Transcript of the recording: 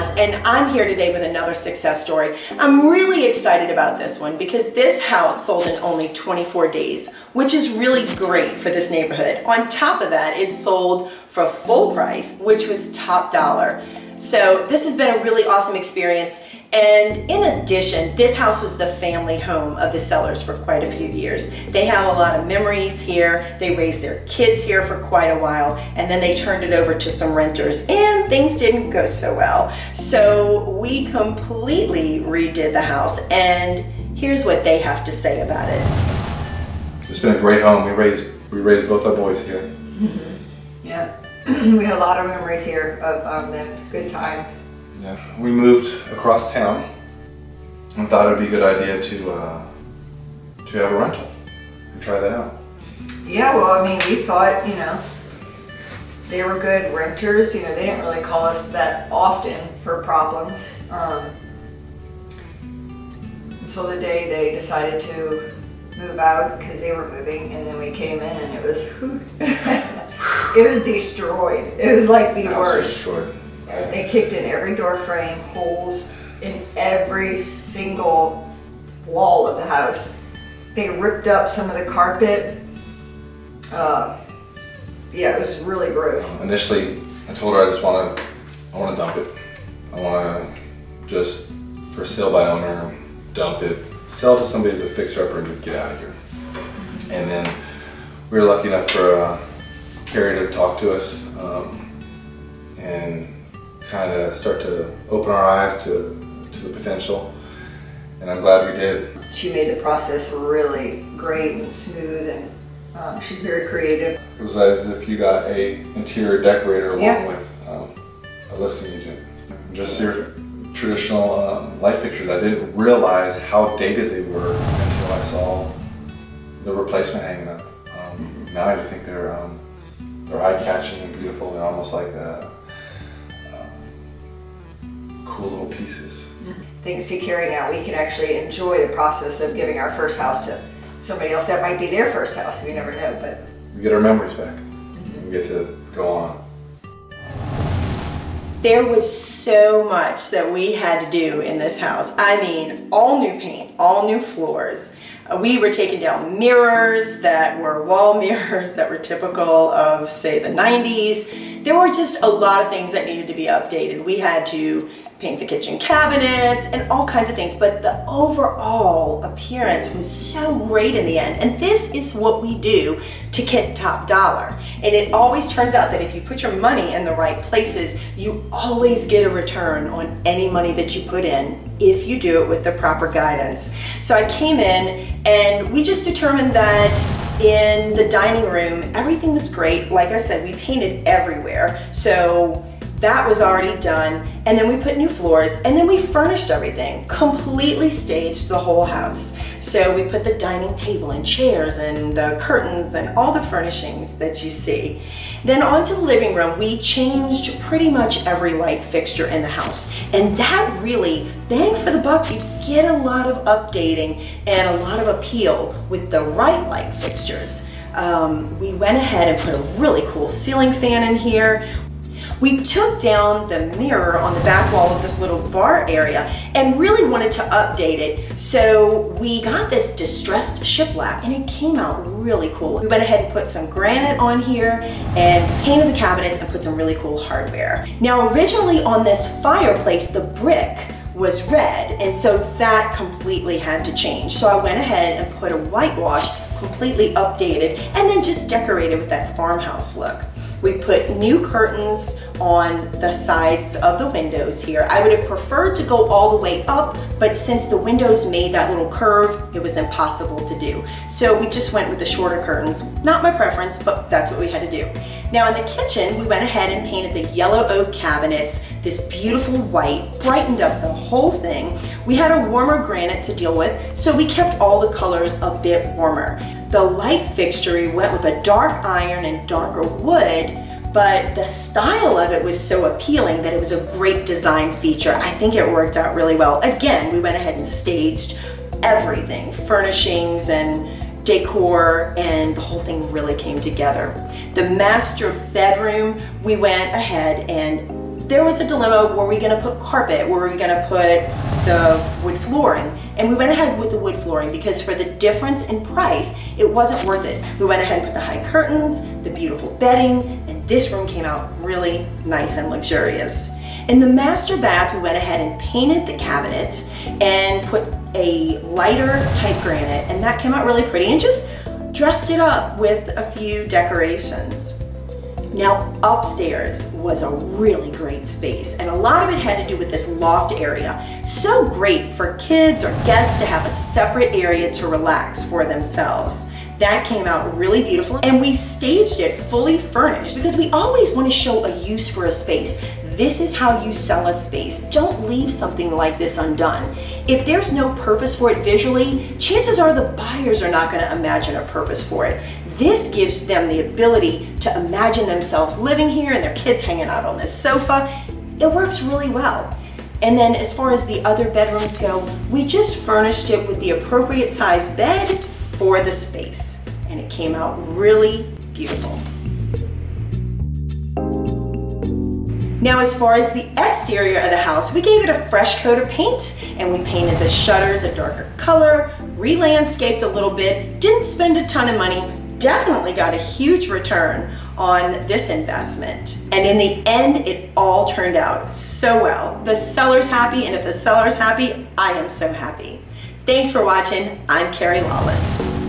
And I'm here today with another success story. I'm really excited about this one because this house sold in only 24 days, which is really great for this neighborhood. On top of that, it sold for full price, which was top dollar. So this has been a really awesome experience. And in addition, this house was the family home of the sellers for quite a few years. They have a lot of memories here. They raised their kids here for quite a while, and then they turned it over to some renters, and things didn't go so well. So we completely redid the house, and here's what they have to say about it. It's been a great home. We raised we raised both our boys here. Mm -hmm. Yeah, we have a lot of memories here of um, them. Good times. Yeah, we moved across town and thought it'd be a good idea to uh, to have a rental and try that out. Yeah, well, I mean, we thought, you know, they were good renters. You know, they didn't really call us that often for problems. Um, until the day they decided to move out because they were moving, and then we came in and it was, it was destroyed. It was like the worst. They kicked in every door frame, holes in every single wall of the house. They ripped up some of the carpet. Uh, yeah, it was really gross. Um, initially, I told her I just want to, I want to dump it. I want to just for sale by owner, dump it, sell to somebody as a fixer-upper and just get out of here. And then we were lucky enough for uh, Kerri to talk to us um, and kind of start to open our eyes to, to the potential. And I'm glad we did. She made the process really great and smooth and um, she's very creative. It was as if you got a interior decorator along yeah. with um, a listing agent. Just your traditional um, light fixtures. I didn't realize how dated they were until I saw the replacement hanging up. Um, now I just think they're um, they're eye-catching and beautiful. They're almost like a, cool little pieces. Thanks to Kerri now, we can actually enjoy the process of giving our first house to somebody else that might be their first house. We never know, but we get our memories back. Mm -hmm. We get to go on. There was so much that we had to do in this house. I mean, all new paint, all new floors. Uh, we were taking down mirrors that were wall mirrors that were typical of, say, the 90s. There were just a lot of things that needed to be updated. We had to paint the kitchen cabinets and all kinds of things, but the overall appearance was so great in the end. And this is what we do to get top dollar. And it always turns out that if you put your money in the right places, you always get a return on any money that you put in if you do it with the proper guidance. So I came in and we just determined that in the dining room, everything was great. Like I said, we painted everywhere. So that was already done. And then we put new floors and then we furnished everything, completely staged the whole house. So we put the dining table and chairs and the curtains and all the furnishings that you see. Then onto the living room, we changed pretty much every light fixture in the house. And that really, bang for the buck, you get a lot of updating and a lot of appeal with the right light fixtures. Um, we went ahead and put a really cool ceiling fan in here. We took down the mirror on the back wall of this little bar area and really wanted to update it. So we got this distressed shiplap and it came out really cool. We went ahead and put some granite on here and painted the cabinets and put some really cool hardware. Now originally on this fireplace, the brick was red and so that completely had to change. So I went ahead and put a whitewash completely updated and then just decorated with that farmhouse look. We put new curtains on the sides of the windows here. I would have preferred to go all the way up, but since the windows made that little curve, it was impossible to do. So we just went with the shorter curtains. Not my preference, but that's what we had to do. Now in the kitchen, we went ahead and painted the yellow oak cabinets, this beautiful white, brightened up the whole thing. We had a warmer granite to deal with, so we kept all the colors a bit warmer. The light fixture went with a dark iron and darker wood, but the style of it was so appealing that it was a great design feature. I think it worked out really well. Again, we went ahead and staged everything, furnishings and decor, and the whole thing really came together. The master bedroom, we went ahead and there was a dilemma, were we gonna put carpet, were we gonna put the wood flooring? And we went ahead with the wood flooring because for the difference in price, it wasn't worth it. We went ahead and put the high curtains, the beautiful bedding, and this room came out really nice and luxurious. In the master bath, we went ahead and painted the cabinet and put a lighter type granite, and that came out really pretty, and just dressed it up with a few decorations. Now upstairs was a really great space and a lot of it had to do with this loft area. So great for kids or guests to have a separate area to relax for themselves. That came out really beautiful and we staged it fully furnished because we always want to show a use for a space. This is how you sell a space. Don't leave something like this undone. If there's no purpose for it visually, chances are the buyers are not going to imagine a purpose for it. This gives them the ability to imagine themselves living here and their kids hanging out on this sofa. It works really well. And then as far as the other bedrooms go, we just furnished it with the appropriate size bed for the space. And it came out really beautiful. Now as far as the exterior of the house, we gave it a fresh coat of paint and we painted the shutters a darker color, re-landscaped a little bit, didn't spend a ton of money, definitely got a huge return on this investment. And in the end, it all turned out so well. The seller's happy, and if the seller's happy, I am so happy. Thanks for watching. I'm Kerri Lawless.